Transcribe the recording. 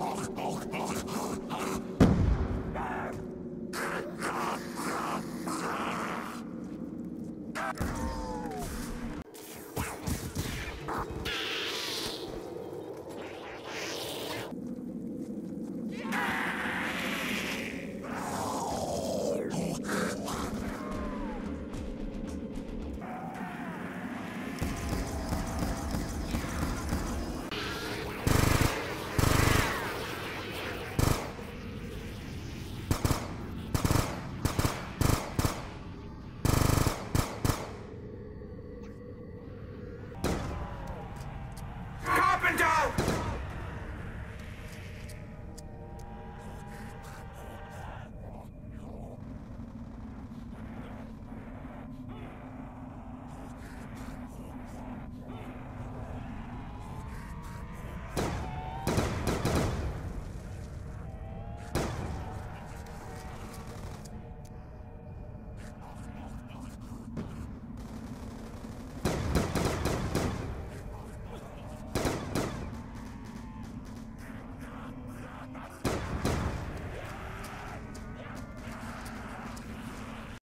you.